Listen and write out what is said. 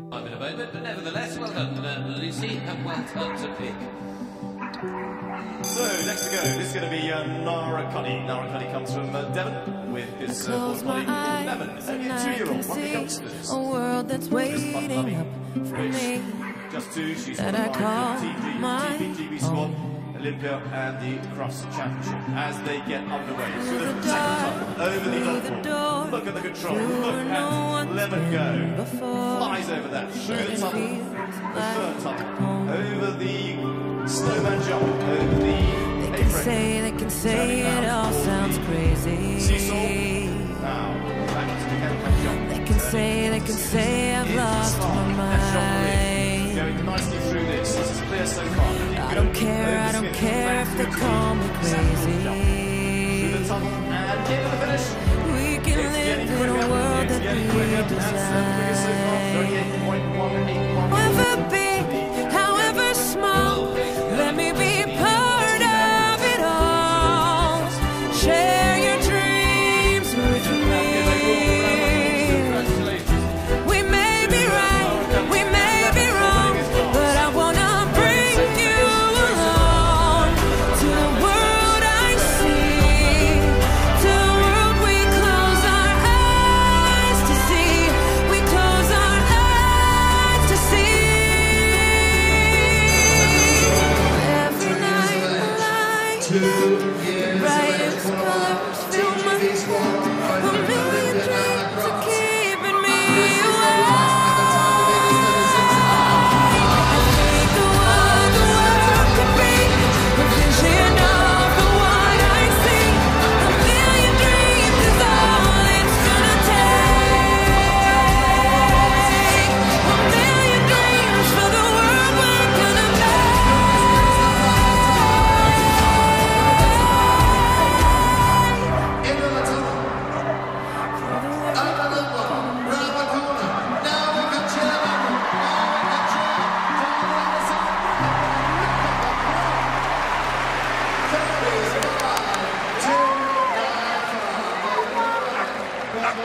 it, but nevertheless, well done, uh, Lucy, and well done to Vic. So, next to go, this is going to be uh, Naarah Cuddy. Naarah Cuddy comes from uh, Devon with his uh, Close portfolio called Lemon. It's only and a I two-year-old, can one of the see youngsters. a world that's waiting up for me. Just two, she's that I qualified for the call TG, my TPGB squad, Olympia and the Cross Championship as they get underway. Through the, door, over the door, Look at the control, look at Lemon go. Flies over that, through the tunnel, the third home. over the snowman jump, over the They can say, they can say it all sounds crazy. Seesaw. Now, back to the jump. They can say, they can say I've lost my mind. I don't care, I don't care if they call me crazy. We can live in a world that we quicker. to his right.